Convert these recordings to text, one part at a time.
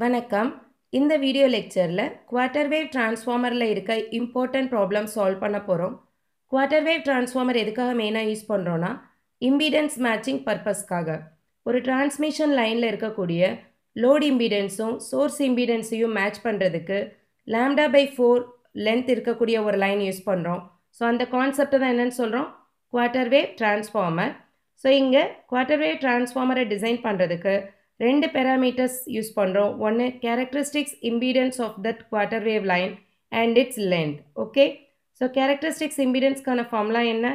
வணக்கம். இந்த வீடியோ லெக்சரில் குவார்ட்டர் வேவ் டிரான்ஸ்ஃபார்மரில் இருக்க இம்பார்ட்டன்ட் ப்ராப்ளம் சால்வ் பண்ண போகிறோம் குவார்ட்டர் வேவ் டிரான்ஸ்ஃபார்மர் எதுக்காக மெயினாக யூஸ் பண்ணுறோன்னா இம்பீடன்ஸ் மேட்சிங் பர்பஸ்க்காக ஒரு டிரான்ஸ்மிஷன் லைனில் இருக்கக்கூடிய லோட் இம்பீடன்ஸும் சோர்ஸ் இம்பீடன்ஸையும் மேட்ச் பண்ணுறதுக்கு லேம்டா பை ஃபோர் லென்த் இருக்கக்கூடிய ஒரு லைன் யூஸ் பண்ணுறோம் ஸோ அந்த கான்செப்டை தான் என்னென்னு சொல்கிறோம் குவார்ட்டர் வேவ் டிரான்ஸ்ஃபார்மர் ஸோ இங்கே குவார்ட்டர் வேவ் டிரான்ஸ்ஃபார்மரை டிசைன் பண்ணுறதுக்கு ரெண்டு பெராமீட்டர்ஸ் யூஸ் பண்ணுறோம் ஒன்று characteristics impedance of that quarter wave line and its length okay so characteristics இம்பீடன்ஸ்க்கான formula என்ன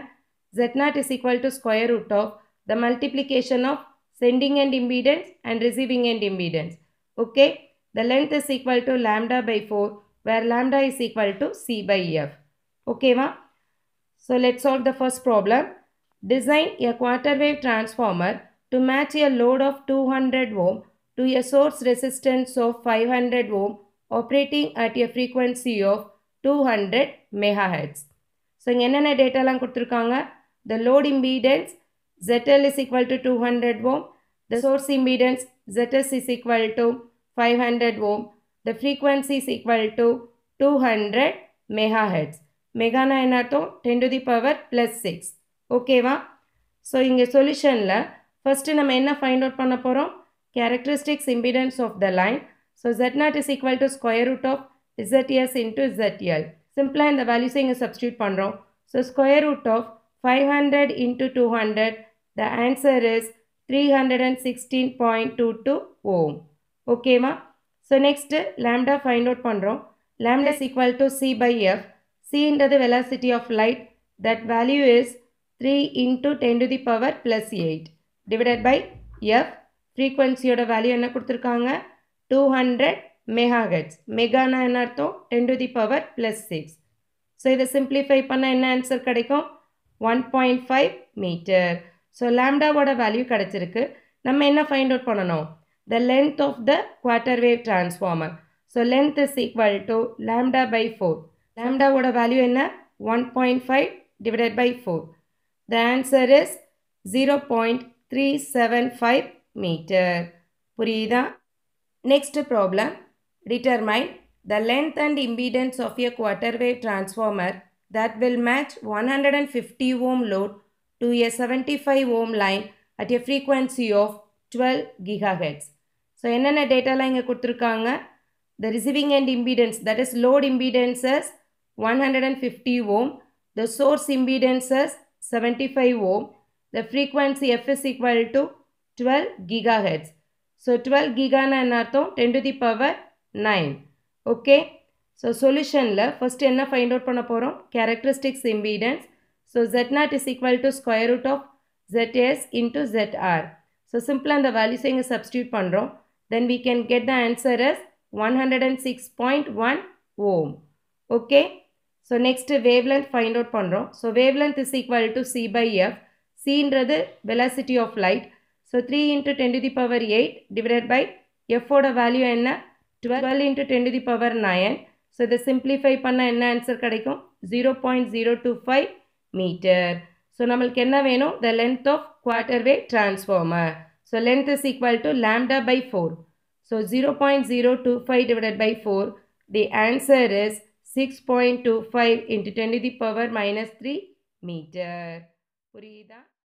z not is equal to square root of the multiplication of sending end impedance and receiving end impedance okay the length is equal to lambda by 4 where lambda is equal to c by f okay va so let's solve the first problem design a quarter wave transformer to match a load of 200 ohm to a source resistance of 500 ohm operating at a frequency of 200 megahertz so இங்க என்னென்ன டேட்டாலாம் கொடுத்துருக்காங்க the load impedance ZL is equal to 200 ohm. The source impedance ZS is equal to 500 ohm. The frequency is equal to 200 megahertz. மெகானா என்ன அர்த்தம் ten to the power plus six ஓகேவா so இங்கே சொல்யூஷனில் first நம்ம என்ன find out பண்ண போகிறோம் characteristics impedance of the line so z not is equal to square root of Z S into Z L சிம்பிளாக இந்த வேல்யூஸை இங்கே சப்ஸ்டியூட் பண்ணுறோம் so square root of 500 into 200 the answer is 316.22 ohm okay ma so next lambda find out பண்றோம் lambda is equal to c by f c இன்றது velocity of light that value is 3 into 10 to the power plus 8 divided By by F யோட value என்ன கொடுத்துருக்காங்க? கொடுத்திருக்காங்க 200 megahertz. மெகானா என்ன அர்த்தம்? 10 to the power plus 6 so இதை simplify பண்ண என்ன answer கிடைக்கும்? One point five meter so லேம்டாவோட value கிடச்சிருக்கு. நம்ம என்ன ஃபைண்ட் அவுட் பண்ணணும்? The length of the quarter wave transformer so length is equal to lambda by four லேம்டாவோட value என்ன? One point five divided by four the answer is zero point three seven five metre புரியுதா next problem determine the length and impedance of a quarter wave transformer that will match 150 ohm load to a 75 ohm line at a frequency of 12 gigahertz. So, என்னென்ன டேட்டாலாம் இங்கே கொடுத்துருக்காங்க the receiving end impedance that is load impedance is 150 ohm the source impedance is 75 ohm the frequency f is equal to 12 gigahertz so 12 gigana என்ன அர்த்தம் 10 to the power 9 okay so சொல்யூஷனில் first என்ன find out பண்ண போகிறோம் characteristics impedance so z not is equal to square root of jet S into jet R so சிம்பிளாக அந்த வேல்யூஸை இங்கே substitute பண்ணுறோம் தென் we can get the answer S one hundred and six point one Om okay so next wave length find out பண்ணுறோம் so wave length is equal to C by F சின்றது velocity of light so three into ten to the power eight divided by எஃபோட value என்ன twelve into ten to the power nine so இதை simplify பண்ண என்ன answer கிடைக்கும் zero point zero two five metre so நம்மளுக்கு என்ன வேணும் த length of quarter way transformer so length is equal to lambda by four so zero point zero two five divided by four the answer is six point two five into ten the power minus three metre புரியுதா